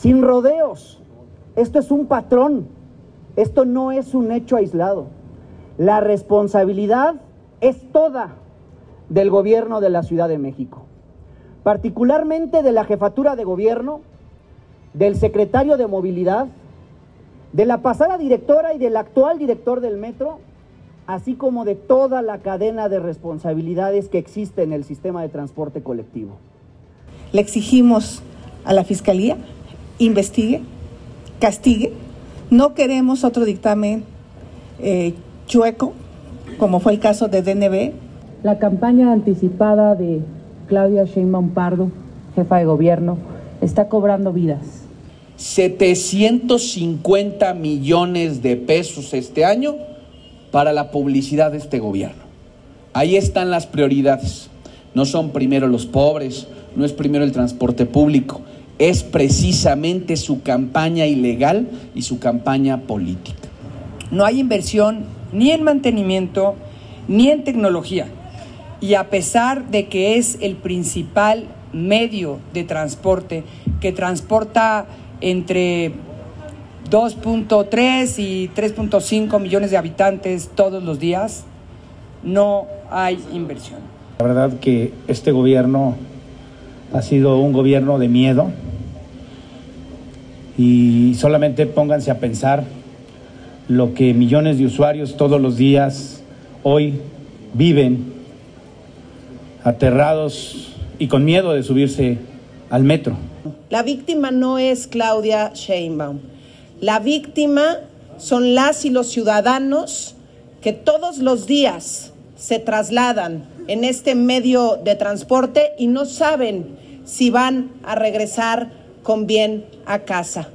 sin rodeos. Esto es un patrón, esto no es un hecho aislado. La responsabilidad es toda del gobierno de la Ciudad de México, particularmente de la jefatura de gobierno, del secretario de movilidad, de la pasada directora y del actual director del metro, así como de toda la cadena de responsabilidades que existe en el sistema de transporte colectivo. Le exigimos a la Fiscalía investigue, castigue. No queremos otro dictamen eh, chueco, como fue el caso de DNB. La campaña anticipada de Claudia Sheinbaum Pardo, jefa de gobierno, está cobrando vidas. 750 millones de pesos este año para la publicidad de este gobierno. Ahí están las prioridades. No son primero los pobres, no es primero el transporte público, es precisamente su campaña ilegal y su campaña política. No hay inversión ni en mantenimiento ni en tecnología. Y a pesar de que es el principal medio de transporte que transporta entre 2.3 y 3.5 millones de habitantes todos los días, no hay inversión. La verdad que este gobierno ha sido un gobierno de miedo y solamente pónganse a pensar lo que millones de usuarios todos los días hoy viven aterrados y con miedo de subirse al metro. La víctima no es Claudia Sheinbaum. La víctima son las y los ciudadanos que todos los días se trasladan en este medio de transporte y no saben si van a regresar con bien a casa.